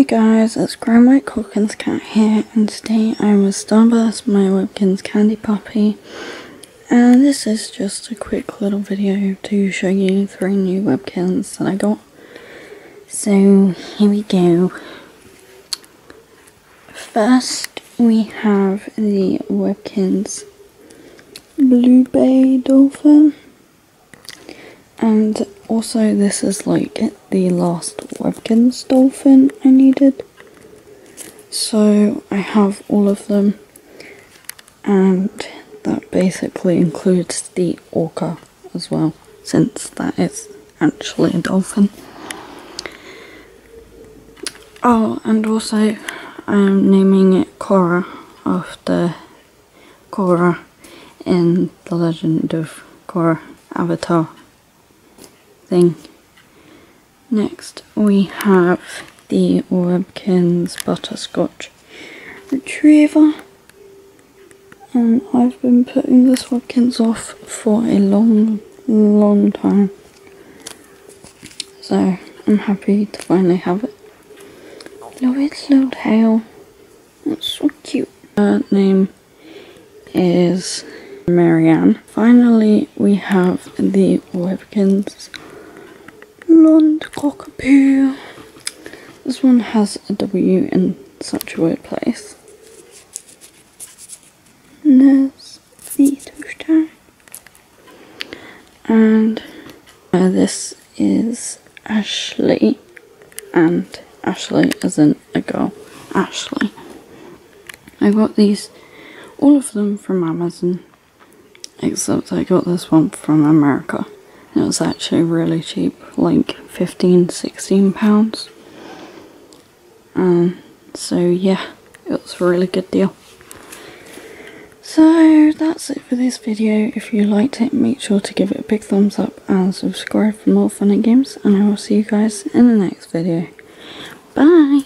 Hey guys, it's Grandma Hawkins Cat here, and today I'm with Starburst, my Webkinz candy puppy. And this is just a quick little video to show you three new Webkinz that I got. So, here we go. First, we have the Webkinz Blue Bay Dolphin. And also this is like the last Webkinz dolphin I needed. So I have all of them and that basically includes the orca as well since that is actually a dolphin. Oh and also I am naming it Korra after Korra in The Legend of Korra Avatar thing. Next we have the Webkinz Butterscotch Retriever. And I've been putting this Webkinz off for a long, long time. So I'm happy to finally have it. Love its little tail. It's so cute. Her name is Marianne. Finally, we have the Webkinz blonde cockapoo. This one has a W in such a weird place. And there's the. And uh, this is Ashley. And Ashley as in a girl. Ashley. I got these, all of them from Amazon. Except I got this one from America. It was actually really cheap, like 15, 16 pounds. Um, so yeah, it was a really good deal. So that's it for this video. If you liked it, make sure to give it a big thumbs up and subscribe for more fun and games. And I will see you guys in the next video. Bye!